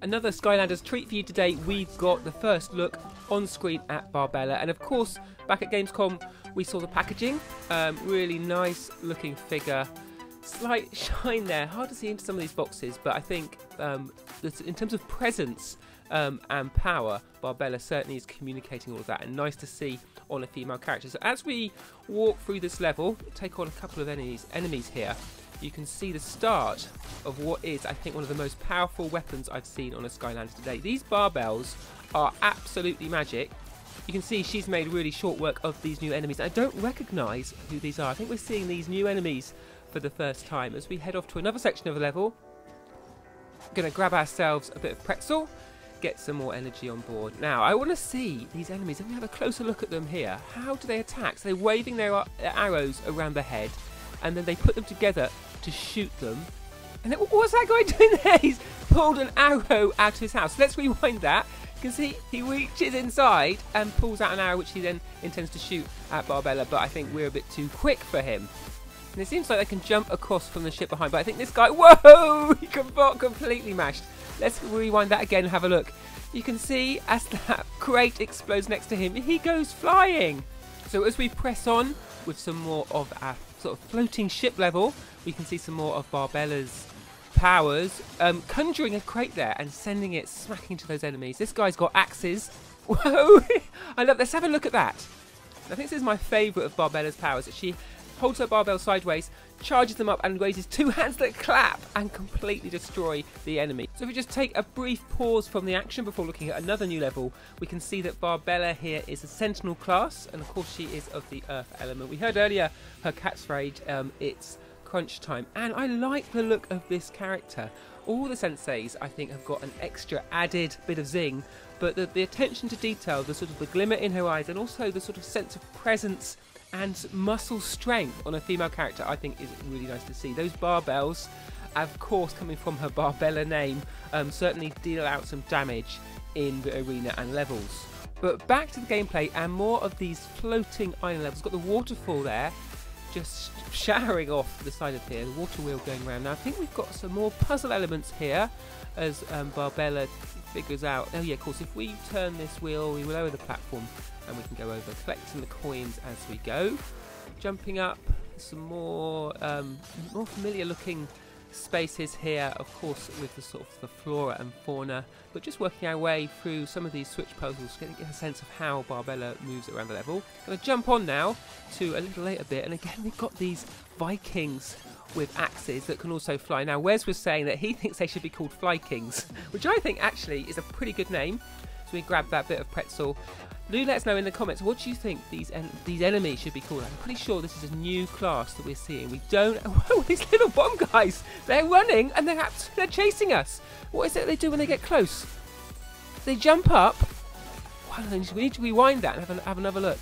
Another Skylanders treat for you today. We've got the first look on screen at Barbella, and of course, back at Gamescom, we saw the packaging. Um, really nice looking figure. Slight shine there, hard to see into some of these boxes, but I think um, in terms of presence um, and power, Barbella certainly is communicating all of that, and nice to see on a female character. So as we walk through this level, take on a couple of enemies, enemies here you can see the start of what is, I think, one of the most powerful weapons I've seen on a Skylander today. These barbells are absolutely magic. You can see she's made really short work of these new enemies. I don't recognise who these are. I think we're seeing these new enemies for the first time as we head off to another section of the level. Going to grab ourselves a bit of pretzel, get some more energy on board. Now, I want to see these enemies. Let me have a closer look at them here. How do they attack? So they're waving their uh, arrows around the head and then they put them together to shoot them. And then, what's that guy doing there? He's pulled an arrow out of his house. Let's rewind that. Can see he reaches inside and pulls out an arrow which he then intends to shoot at Barbella, but I think we're a bit too quick for him. And it seems like they can jump across from the ship behind, but I think this guy, whoa, he got completely mashed. Let's rewind that again and have a look. You can see as that crate explodes next to him, he goes flying. So as we press on with some more of our sort of floating ship level, we can see some more of Barbella's powers, um, conjuring a crate there and sending it smacking to those enemies. This guy's got axes. Whoa! I love. Let's have a look at that. I think this is my favourite of Barbella's powers. She holds her barbell sideways, charges them up and raises two hands that clap and completely destroy the enemy. So if we just take a brief pause from the action before looking at another new level, we can see that Barbella here is a Sentinel class, and of course she is of the Earth element. We heard earlier her catchphrase, um, it's crunch time, and I like the look of this character. All the senseis, I think, have got an extra added bit of zing, but the, the attention to detail, the sort of the glimmer in her eyes, and also the sort of sense of presence and muscle strength on a female character I think is really nice to see. Those barbells, of course coming from her Barbella name, um, certainly deal out some damage in the arena and levels. But back to the gameplay and more of these floating island levels. Got the waterfall there, just showering off the side of here, the water wheel going around. Now I think we've got some more puzzle elements here as um, Barbella figures out, oh yeah, of course, if we turn this wheel, we will lower the platform and we can go over collecting the coins as we go. Jumping up, some more um, more familiar looking spaces here, of course, with the sort of the flora and fauna, but just working our way through some of these switch puzzles, getting a sense of how Barbella moves around the level. Going to jump on now to a little later bit, and again we've got these Vikings with axes that can also fly. Now, Wes was saying that he thinks they should be called Fly Kings, which I think actually is a pretty good name. So we grab that bit of pretzel. Do let us know in the comments what do you think these en these enemies should be called. I'm pretty sure this is a new class that we're seeing. We don't. Whoa, these little bomb guys! They're running and they're they're chasing us. What is it they do when they get close? They jump up. We need to rewind that and have, a, have another look.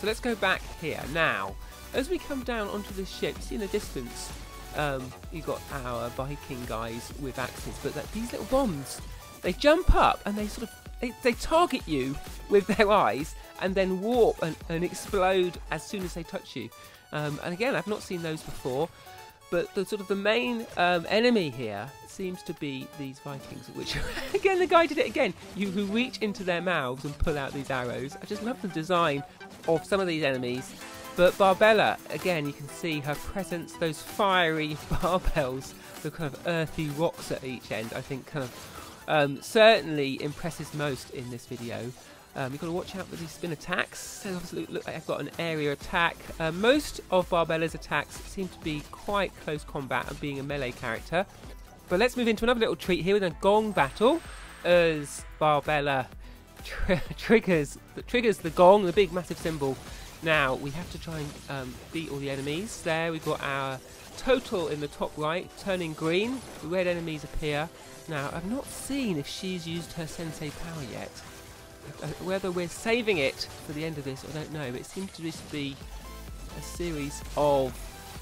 So let's go back here now. As we come down onto the ship, see in the distance, um, you've got our Viking guys with axes, but that, these little bombs, they jump up and they sort of they, they target you with their eyes and then warp and, and explode as soon as they touch you. Um, and again, I've not seen those before, but the sort of the main um, enemy here seems to be these Vikings, which again the guy did it again. You who reach into their mouths and pull out these arrows. I just love the design of some of these enemies but Barbella, again, you can see her presence, those fiery barbells, the kind of earthy rocks at each end, I think kind of um, certainly impresses most in this video. Um, you've got to watch out for these spin attacks. So obviously look like I've got an area attack. Uh, most of Barbella's attacks seem to be quite close combat and being a melee character. But let's move into another little treat here with a gong battle as Barbella tr triggers, triggers the gong, the big massive cymbal, now, we have to try and um, beat all the enemies. There, we've got our total in the top right, turning green. The red enemies appear. Now, I've not seen if she's used her Sensei power yet. Uh, whether we're saving it for the end of this, I don't know. It seems to just be a series of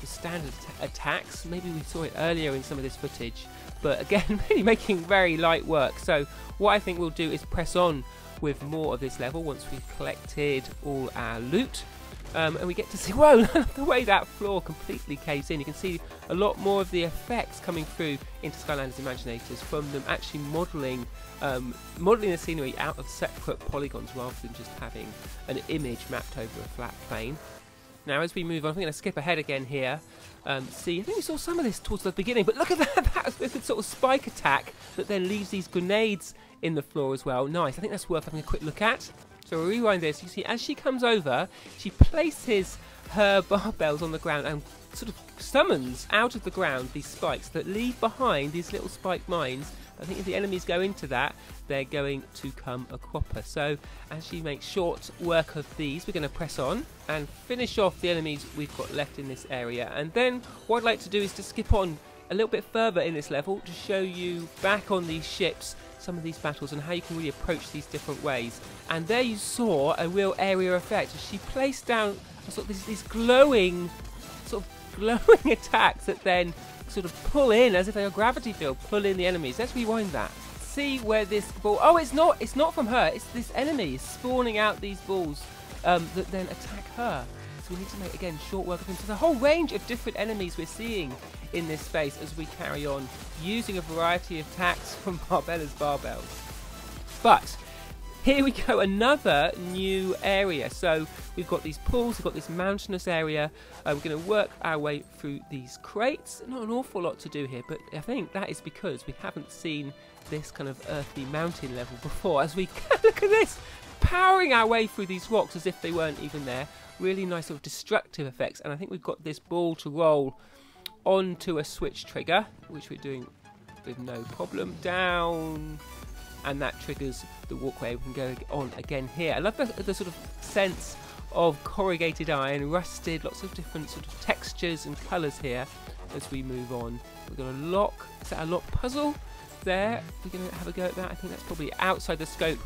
the standard attacks. Maybe we saw it earlier in some of this footage. But again, really making very light work. So what I think we'll do is press on with more of this level once we've collected all our loot. Um, and we get to see, whoa, the way that floor completely caves in. You can see a lot more of the effects coming through into Skylanders Imaginators from them actually modelling um, modelling the scenery out of separate polygons rather than just having an image mapped over a flat plane. Now, as we move on, I'm going to skip ahead again here. Um, see, I think we saw some of this towards the beginning, but look at that, that sort of spike attack that then leaves these grenades in the floor as well. Nice, I think that's worth having a quick look at. So we'll rewind this. You see, as she comes over, she places her barbells on the ground and sort of summons out of the ground these spikes that leave behind these little spike mines I think if the enemies go into that, they're going to come a cropper. So as she makes short work of these, we're going to press on and finish off the enemies we've got left in this area. And then what I'd like to do is to skip on a little bit further in this level to show you back on these ships some of these battles and how you can really approach these different ways. And there you saw a real area effect as she placed down sort of these, glowing, sort of glowing attacks that then sort of pull in as if they're gravity field, pull in the enemies. Let's rewind that. See where this ball. Oh, it's not. It's not from her. It's this enemy spawning out these balls um, that then attack her. So we need to make again short work of him. So the whole range of different enemies we're seeing in this space as we carry on using a variety of attacks from Barbella's barbells. But here we go, another new area. So we've got these pools, we've got this mountainous area. Uh, we're going to work our way through these crates. Not an awful lot to do here, but I think that is because we haven't seen this kind of earthy mountain level before. As we look at this, powering our way through these rocks as if they weren't even there. Really nice sort of destructive effects. And I think we've got this ball to roll onto a switch trigger, which we're doing with no problem. Down and that triggers the walkway. We can go on again here. I love the, the sort of sense of corrugated iron, rusted, lots of different sort of textures and colours here as we move on. We're going to lock, is that a lock puzzle there? We're going to have a go at that. I think that's probably outside the scope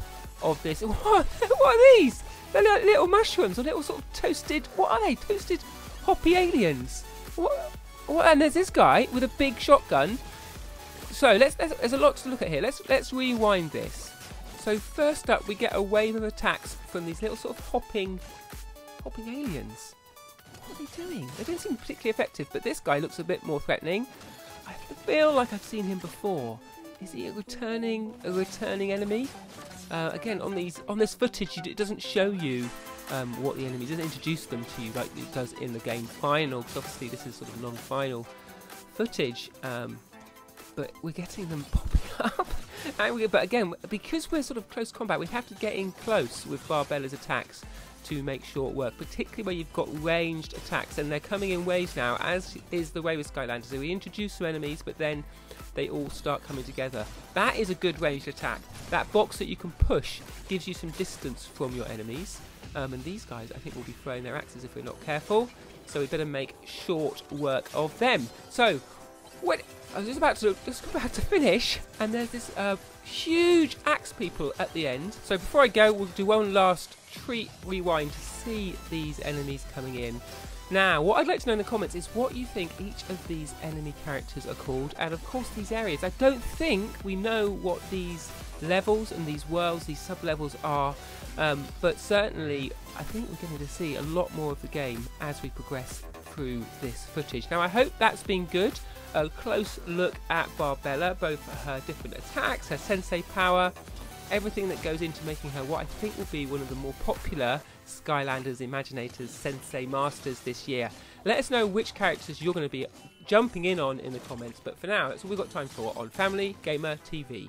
of this. What, what are these? They're like little mushrooms or little sort of toasted, what are they? Toasted hoppy aliens. What? what? And there's this guy with a big shotgun so let's, let's, there's a lot to look at here. Let's let's rewind this. So first up, we get a wave of attacks from these little sort of hopping, hopping aliens. What are they doing? They don't seem particularly effective, but this guy looks a bit more threatening. I feel like I've seen him before. Is he a returning a returning enemy? Uh, again, on these on this footage, it doesn't show you um, what the enemy. Doesn't introduce them to you like it does in the game final. Because obviously this is sort of non-final footage. Um, but we're getting them popping up. we, but again, because we're sort of close combat, we have to get in close with Barbella's attacks to make short work, particularly where you've got ranged attacks, and they're coming in waves now, as is the way with Skylanders. So we introduce some enemies, but then they all start coming together. That is a good ranged attack. That box that you can push gives you some distance from your enemies, um, and these guys I think will be throwing their axes if we're not careful. So we better make short work of them. So when I was just about to just about to finish, and there's this uh, huge axe people at the end. So before I go, we'll do one last treat rewind to see these enemies coming in. Now, what I'd like to know in the comments is what you think each of these enemy characters are called, and of course these areas. I don't think we know what these levels and these worlds, these sub-levels are, um, but certainly I think we're going to see a lot more of the game as we progress through this footage. Now, I hope that's been good a close look at Barbella, both her different attacks, her sensei power, everything that goes into making her what I think will be one of the more popular Skylanders Imaginators Sensei Masters this year. Let us know which characters you're going to be jumping in on in the comments, but for now, that's all we've got time for on Family Gamer TV.